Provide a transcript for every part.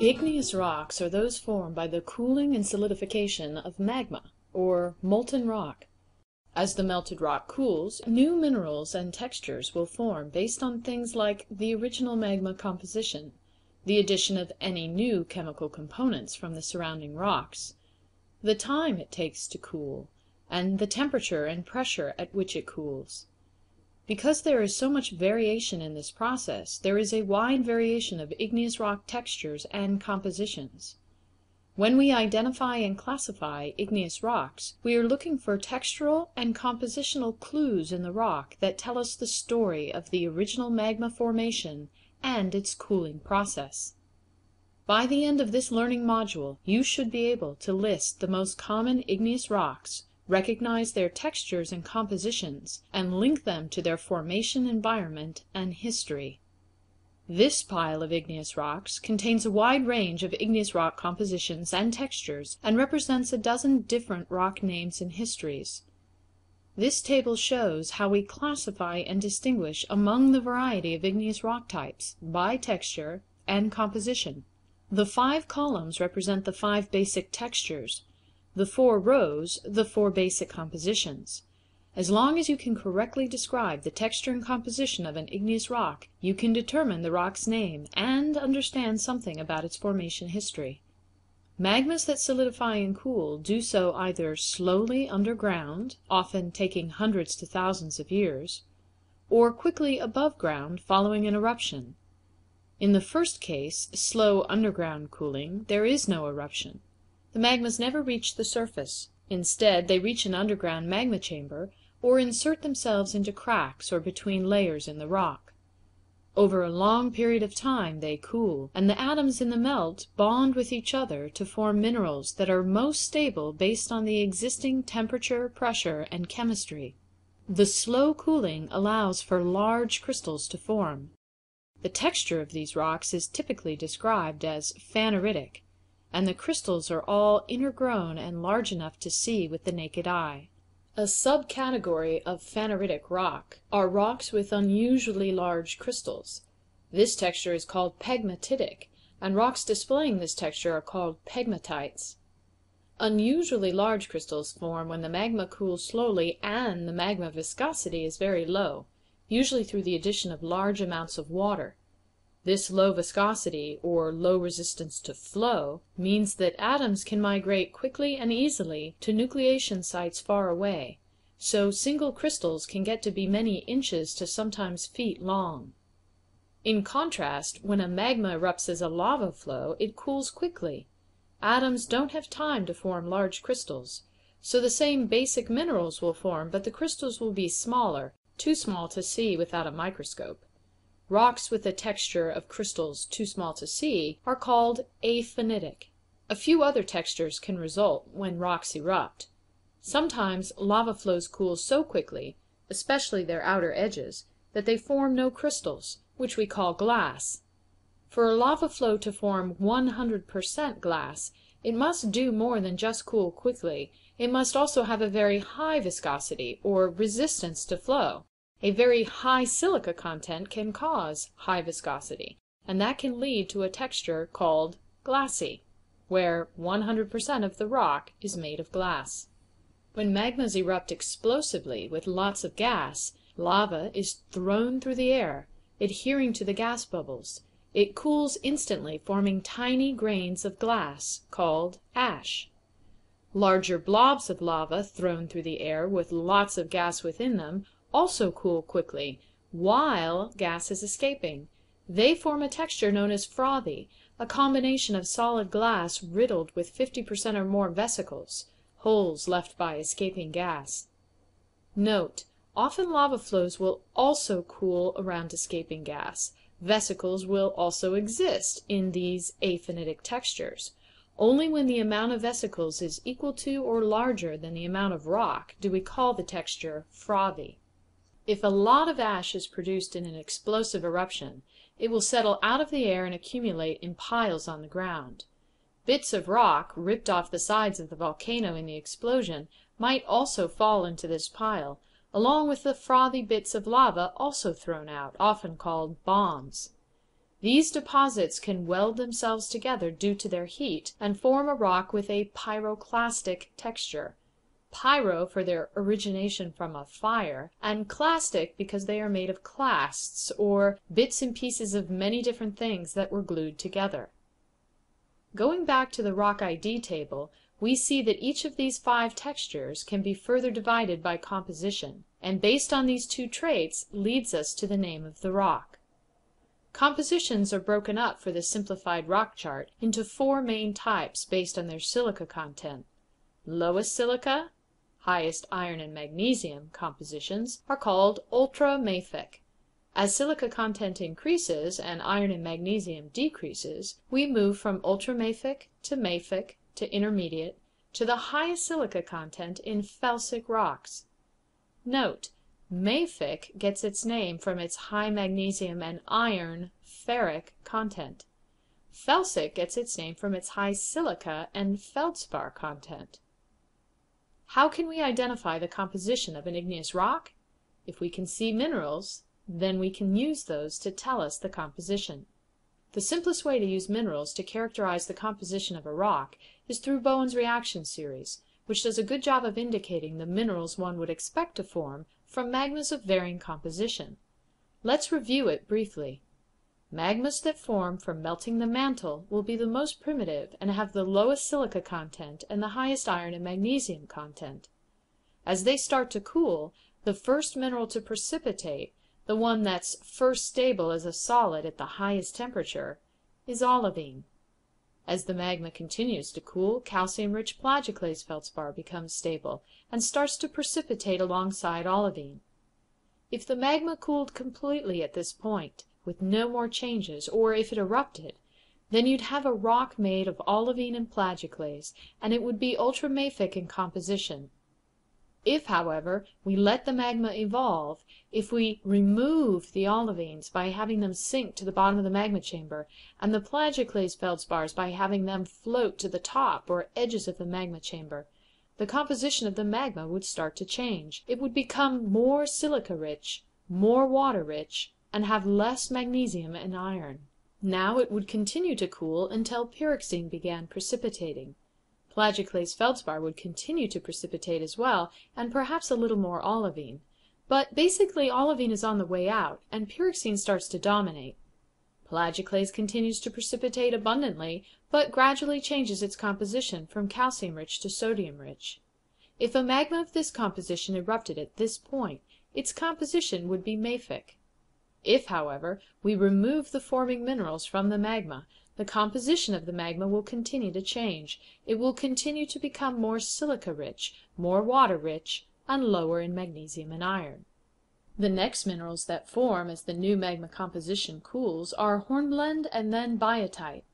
Igneous rocks are those formed by the cooling and solidification of magma, or molten rock. As the melted rock cools, new minerals and textures will form based on things like the original magma composition, the addition of any new chemical components from the surrounding rocks, the time it takes to cool, and the temperature and pressure at which it cools. Because there is so much variation in this process, there is a wide variation of igneous rock textures and compositions. When we identify and classify igneous rocks, we are looking for textural and compositional clues in the rock that tell us the story of the original magma formation and its cooling process. By the end of this learning module you should be able to list the most common igneous rocks recognize their textures and compositions, and link them to their formation environment and history. This pile of igneous rocks contains a wide range of igneous rock compositions and textures, and represents a dozen different rock names and histories. This table shows how we classify and distinguish among the variety of igneous rock types, by texture and composition. The five columns represent the five basic textures the four rows the four basic compositions. As long as you can correctly describe the texture and composition of an igneous rock, you can determine the rock's name, and understand something about its formation history. Magmas that solidify and cool do so either slowly underground, often taking hundreds to thousands of years, or quickly above ground following an eruption. In the first case, slow underground cooling, there is no eruption. The magmas never reach the surface. Instead, they reach an underground magma chamber, or insert themselves into cracks or between layers in the rock. Over a long period of time they cool, and the atoms in the melt bond with each other to form minerals that are most stable based on the existing temperature, pressure, and chemistry. The slow cooling allows for large crystals to form. The texture of these rocks is typically described as phaneritic and the crystals are all intergrown and large enough to see with the naked eye. A subcategory of phaneritic rock are rocks with unusually large crystals. This texture is called pegmatitic, and rocks displaying this texture are called pegmatites. Unusually large crystals form when the magma cools slowly and the magma viscosity is very low, usually through the addition of large amounts of water. This low viscosity, or low resistance to flow, means that atoms can migrate quickly and easily to nucleation sites far away, so single crystals can get to be many inches to sometimes feet long. In contrast, when a magma erupts as a lava flow, it cools quickly. Atoms don't have time to form large crystals, so the same basic minerals will form, but the crystals will be smaller, too small to see without a microscope. Rocks with a texture of crystals too small to see are called aphanitic. A few other textures can result when rocks erupt. Sometimes lava flows cool so quickly, especially their outer edges, that they form no crystals, which we call glass. For a lava flow to form 100 per cent. glass, it must do more than just cool quickly, it must also have a very high viscosity, or resistance to flow. A very high silica content can cause high viscosity, and that can lead to a texture called glassy, where 100 per cent. of the rock is made of glass. When magmas erupt explosively with lots of gas, lava is thrown through the air, adhering to the gas bubbles. It cools instantly, forming tiny grains of glass, called ash. Larger blobs of lava thrown through the air with lots of gas within them also cool quickly, while gas is escaping. They form a texture known as frothy, a combination of solid glass riddled with 50 per cent or more vesicles, holes left by escaping gas. Note: Often lava flows will also cool around escaping gas. Vesicles will also exist in these aphanitic textures. Only when the amount of vesicles is equal to or larger than the amount of rock do we call the texture frothy. If a lot of ash is produced in an explosive eruption, it will settle out of the air and accumulate in piles on the ground. Bits of rock ripped off the sides of the volcano in the explosion might also fall into this pile, along with the frothy bits of lava also thrown out, often called bombs. These deposits can weld themselves together due to their heat, and form a rock with a pyroclastic texture pyro for their origination from a fire, and clastic because they are made of clasts, or bits and pieces of many different things that were glued together. Going back to the rock ID table, we see that each of these five textures can be further divided by composition, and based on these two traits leads us to the name of the rock. Compositions are broken up for the simplified rock chart into four main types based on their silica content. Lowest silica, highest iron and magnesium compositions are called ultramafic. As silica content increases and iron and magnesium decreases, we move from ultramafic to mafic to intermediate to the highest silica content in felsic rocks. Note, mafic gets its name from its high magnesium and iron ferric content. Felsic gets its name from its high silica and feldspar content. How can we identify the composition of an igneous rock? If we can see minerals, then we can use those to tell us the composition. The simplest way to use minerals to characterize the composition of a rock is through Bowen's reaction series, which does a good job of indicating the minerals one would expect to form from magmas of varying composition. Let's review it briefly. Magmas that form from melting the mantle will be the most primitive and have the lowest silica content and the highest iron and magnesium content. As they start to cool, the first mineral to precipitate, the one that's first stable as a solid at the highest temperature, is olivine. As the magma continues to cool, calcium-rich plagioclase feldspar becomes stable and starts to precipitate alongside olivine. If the magma cooled completely at this point, with no more changes, or if it erupted, then you'd have a rock made of olivine and plagioclase, and it would be ultramafic in composition. If, however, we let the magma evolve, if we remove the olivines by having them sink to the bottom of the magma chamber, and the plagioclase feldspars by having them float to the top or edges of the magma chamber, the composition of the magma would start to change. It would become more silica rich, more water rich, and have less magnesium and iron. Now it would continue to cool until pyroxene began precipitating. Plagioclase feldspar would continue to precipitate as well, and perhaps a little more olivine. But basically olivine is on the way out, and pyroxene starts to dominate. Plagioclase continues to precipitate abundantly, but gradually changes its composition from calcium rich to sodium rich. If a magma of this composition erupted at this point, its composition would be mafic. If, however, we remove the forming minerals from the magma, the composition of the magma will continue to change. It will continue to become more silica rich, more water rich, and lower in magnesium and iron. The next minerals that form as the new magma composition cools are hornblende and then biotite.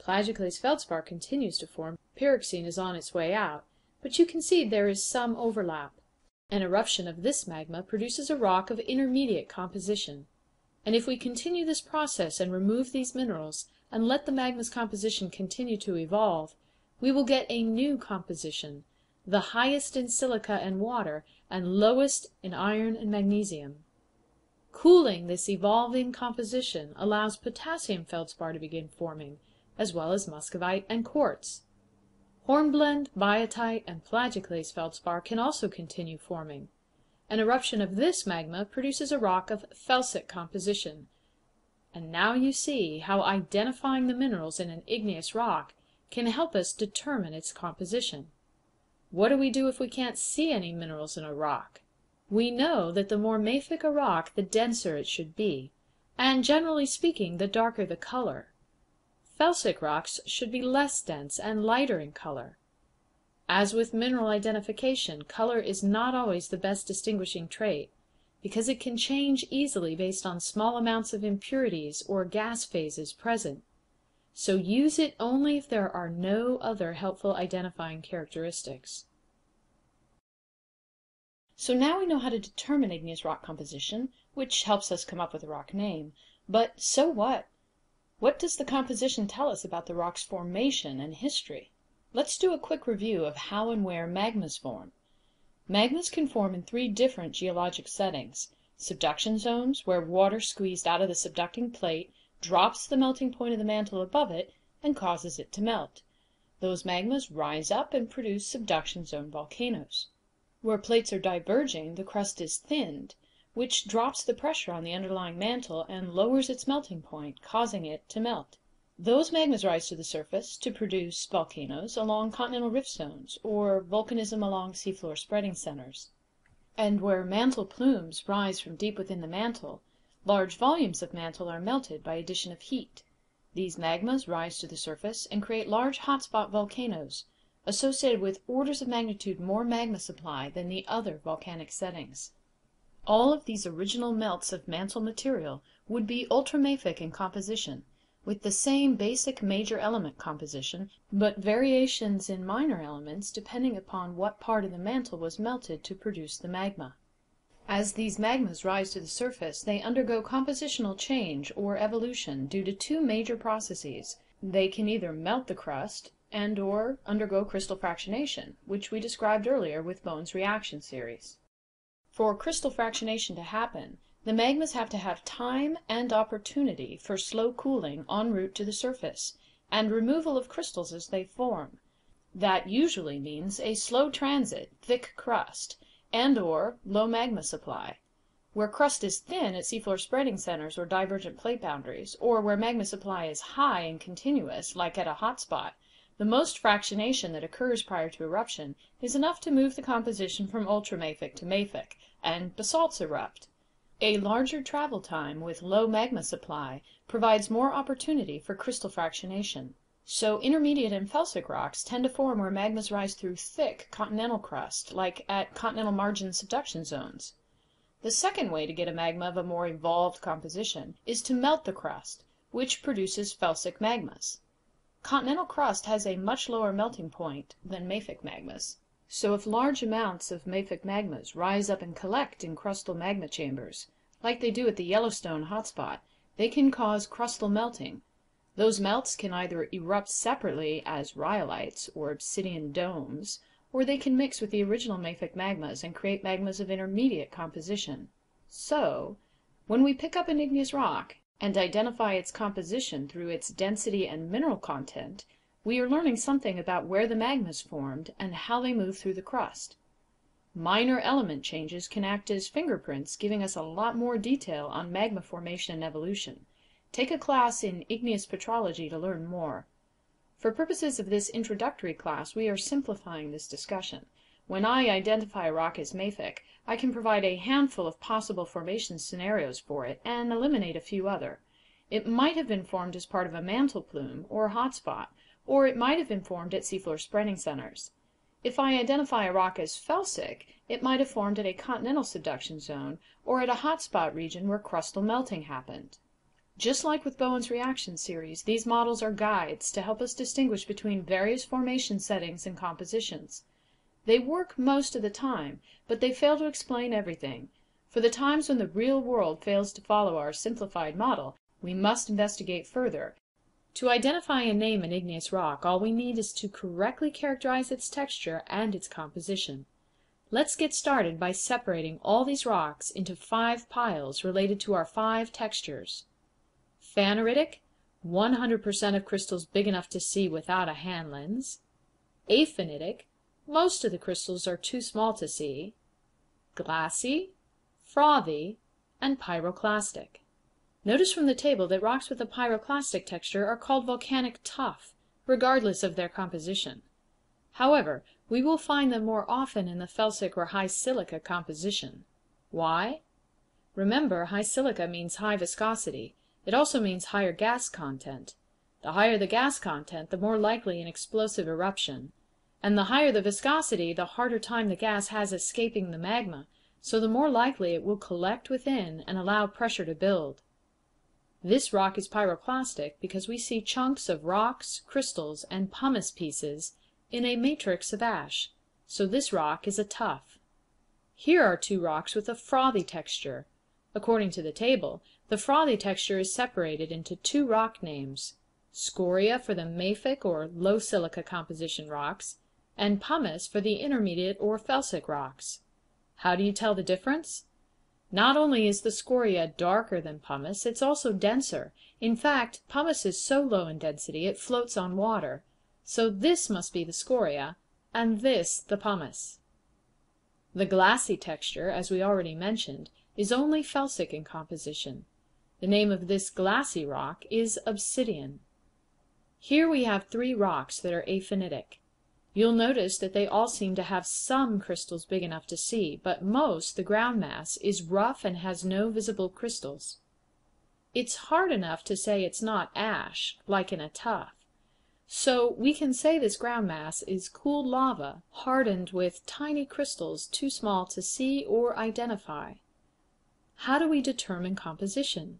Plagioclase feldspar continues to form, pyroxene is on its way out, but you can see there is some overlap. An eruption of this magma produces a rock of intermediate composition. And if we continue this process and remove these minerals, and let the magma's composition continue to evolve, we will get a new composition, the highest in silica and water, and lowest in iron and magnesium. Cooling this evolving composition allows potassium feldspar to begin forming, as well as muscovite and quartz. Hornblende, biotite, and plagioclase feldspar can also continue forming. An eruption of this magma produces a rock of felsic composition. And now you see how identifying the minerals in an igneous rock can help us determine its composition. What do we do if we can't see any minerals in a rock? We know that the more mafic a rock the denser it should be, and generally speaking the darker the color. Felsic rocks should be less dense and lighter in color. As with mineral identification, color is not always the best distinguishing trait, because it can change easily based on small amounts of impurities or gas phases present. So use it only if there are no other helpful identifying characteristics. So now we know how to determine igneous rock composition, which helps us come up with a rock name. But so what? What does the composition tell us about the rock's formation and history? Let's do a quick review of how and where magmas form. Magmas can form in three different geologic settings: subduction zones, where water squeezed out of the subducting plate drops the melting point of the mantle above it, and causes it to melt. Those magmas rise up and produce subduction zone volcanoes. Where plates are diverging the crust is thinned, which drops the pressure on the underlying mantle and lowers its melting point, causing it to melt. Those magmas rise to the surface to produce volcanoes along continental rift zones, or volcanism along seafloor spreading centers. And where mantle plumes rise from deep within the mantle, large volumes of mantle are melted by addition of heat. These magmas rise to the surface and create large hot spot volcanoes, associated with orders of magnitude more magma supply than the other volcanic settings. All of these original melts of mantle material would be ultramafic in composition, with the same basic major element composition, but variations in minor elements depending upon what part of the mantle was melted to produce the magma. As these magmas rise to the surface they undergo compositional change or evolution due to two major processes. They can either melt the crust and or undergo crystal fractionation, which we described earlier with Bowen's reaction series. For crystal fractionation to happen, the magmas have to have time and opportunity for slow cooling en route to the surface, and removal of crystals as they form. That usually means a slow transit, thick crust, and or low magma supply. Where crust is thin at seafloor spreading centers or divergent plate boundaries, or where magma supply is high and continuous, like at a hot spot, the most fractionation that occurs prior to eruption is enough to move the composition from ultramafic to mafic, and basalts erupt. A larger travel time with low magma supply provides more opportunity for crystal fractionation. So intermediate and felsic rocks tend to form where magmas rise through thick continental crust, like at continental margin subduction zones. The second way to get a magma of a more evolved composition is to melt the crust, which produces felsic magmas. Continental crust has a much lower melting point than mafic magmas. So if large amounts of mafic magmas rise up and collect in crustal magma chambers, like they do at the Yellowstone hot spot, they can cause crustal melting. Those melts can either erupt separately as rhyolites or obsidian domes, or they can mix with the original mafic magmas and create magmas of intermediate composition. So, when we pick up an igneous rock and identify its composition through its density and mineral content, we are learning something about where the magmas formed and how they move through the crust. Minor element changes can act as fingerprints, giving us a lot more detail on magma formation and evolution. Take a class in igneous petrology to learn more. For purposes of this introductory class we are simplifying this discussion. When I identify a rock as mafic, I can provide a handful of possible formation scenarios for it and eliminate a few other. It might have been formed as part of a mantle plume or hot spot, or it might have been formed at seafloor spreading centers. If I identify a rock as felsic, it might have formed at a continental subduction zone or at a hot spot region where crustal melting happened. Just like with Bowen's reaction series, these models are guides to help us distinguish between various formation settings and compositions. They work most of the time, but they fail to explain everything. For the times when the real world fails to follow our simplified model, we must investigate further to identify and name an igneous rock all we need is to correctly characterize its texture and its composition. Let's get started by separating all these rocks into five piles related to our five textures. Phaneritic, 100% of crystals big enough to see without a hand lens. Aphanitic, most of the crystals are too small to see. Glassy, frothy, and pyroclastic. Notice from the table that rocks with a pyroclastic texture are called volcanic tuff, regardless of their composition. However, we will find them more often in the felsic or high silica composition. Why? Remember, high silica means high viscosity. It also means higher gas content. The higher the gas content, the more likely an explosive eruption. And the higher the viscosity, the harder time the gas has escaping the magma, so the more likely it will collect within and allow pressure to build. This rock is pyroclastic because we see chunks of rocks, crystals, and pumice pieces in a matrix of ash, so this rock is a tuff. Here are two rocks with a frothy texture. According to the table, the frothy texture is separated into two rock names, scoria for the mafic or low silica composition rocks, and pumice for the intermediate or felsic rocks. How do you tell the difference? Not only is the scoria darker than pumice, it's also denser. In fact, pumice is so low in density it floats on water. So this must be the scoria, and this the pumice. The glassy texture, as we already mentioned, is only felsic in composition. The name of this glassy rock is obsidian. Here we have three rocks that are aphanitic. You'll notice that they all seem to have some crystals big enough to see, but most, the ground mass, is rough and has no visible crystals. It's hard enough to say it's not ash, like in a tuff. So we can say this ground mass is cooled lava, hardened with tiny crystals too small to see or identify. How do we determine composition?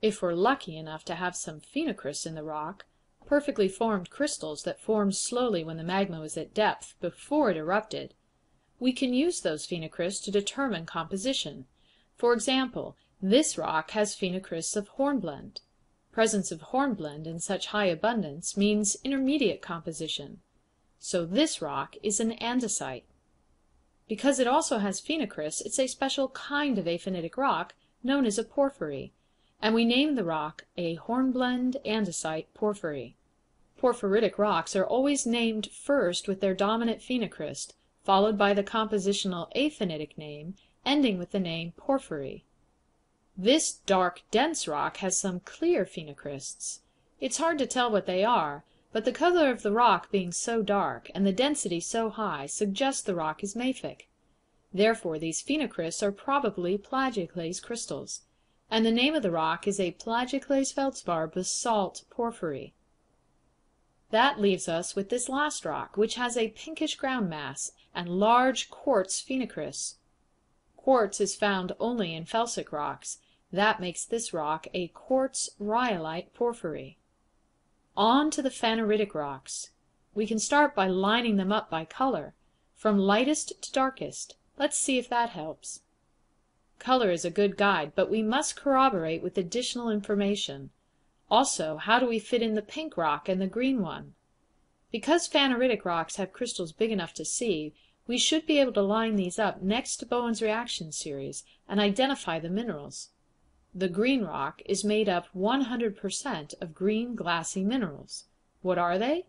If we're lucky enough to have some phenocrysts in the rock, perfectly formed crystals that formed slowly when the magma was at depth, before it erupted, we can use those phenocrysts to determine composition. For example, this rock has phenocrysts of hornblende. Presence of hornblende in such high abundance means intermediate composition. So this rock is an andesite. Because it also has phenocrysts, it's a special kind of aphanitic rock known as a porphyry, and we name the rock a hornblende andesite porphyry. Porphyritic rocks are always named first with their dominant phenocryst, followed by the compositional aphanitic name, ending with the name porphyry. This dark, dense rock has some clear phenocrysts. It's hard to tell what they are, but the color of the rock being so dark, and the density so high, suggests the rock is mafic. Therefore these phenocrysts are probably plagioclase crystals, and the name of the rock is a plagioclase feldspar basalt porphyry. That leaves us with this last rock, which has a pinkish ground mass and large quartz phenocrysts. Quartz is found only in felsic rocks. That makes this rock a quartz rhyolite porphyry. On to the phaneritic rocks. We can start by lining them up by color, from lightest to darkest. Let's see if that helps. Color is a good guide, but we must corroborate with additional information. Also, how do we fit in the pink rock and the green one? Because phaneritic rocks have crystals big enough to see, we should be able to line these up next to Bowen's reaction series and identify the minerals. The green rock is made up 100 per cent of green glassy minerals. What are they?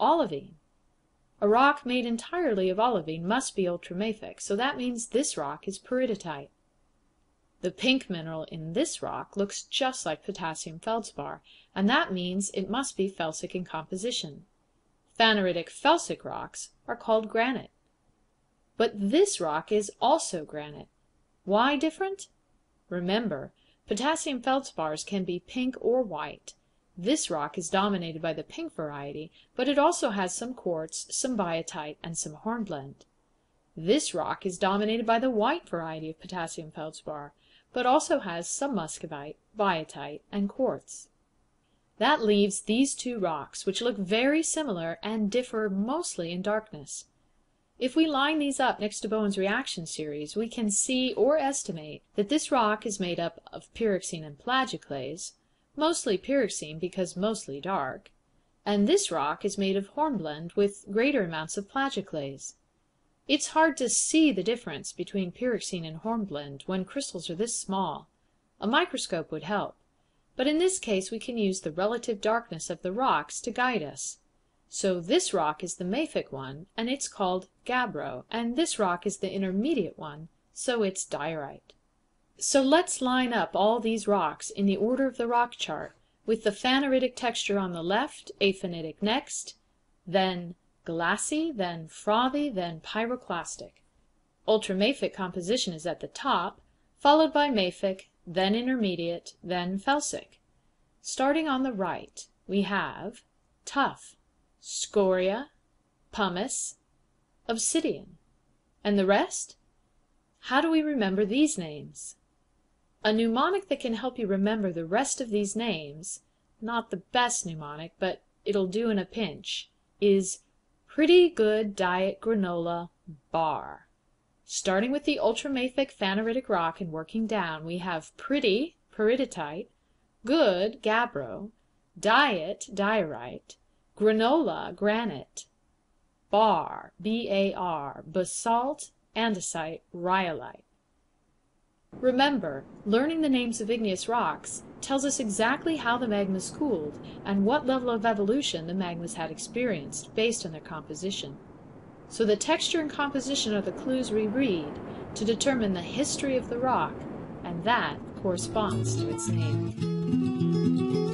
Olivine. A rock made entirely of olivine must be ultramafic, so that means this rock is peridotite. The pink mineral in this rock looks just like potassium feldspar, and that means it must be felsic in composition. Phaneritic felsic rocks are called granite. But this rock is also granite. Why different? Remember, potassium feldspars can be pink or white. This rock is dominated by the pink variety, but it also has some quartz, some biotite, and some hornblende. This rock is dominated by the white variety of potassium feldspar, but also has some muscovite, biotite, and quartz. That leaves these two rocks, which look very similar and differ mostly in darkness. If we line these up next to Bowen's reaction series, we can see or estimate that this rock is made up of pyroxene and plagioclase, mostly pyroxene because mostly dark, and this rock is made of hornblende with greater amounts of plagioclase. It's hard to see the difference between pyroxene and hornblende when crystals are this small. A microscope would help. But in this case we can use the relative darkness of the rocks to guide us. So this rock is the mafic one, and it's called gabbro, and this rock is the intermediate one, so it's diorite. So let's line up all these rocks in the order of the rock chart, with the phaneritic texture on the left, aphanitic next, then glassy, then frothy, then pyroclastic. Ultramafic composition is at the top, followed by mafic, then intermediate, then felsic. Starting on the right, we have tuff, scoria, pumice, obsidian. And the rest? How do we remember these names? A mnemonic that can help you remember the rest of these names, not the best mnemonic, but it'll do in a pinch, is Pretty Good Diet Granola Bar. Starting with the ultramafic phaneritic rock and working down, we have pretty peridotite, good gabbro, diet diorite, granola granite, bar B-A-R, basalt andesite rhyolite. Remember, learning the names of igneous rocks tells us exactly how the magmas cooled and what level of evolution the magmas had experienced, based on their composition. So the texture and composition are the clues we read to determine the history of the rock, and that corresponds to its name.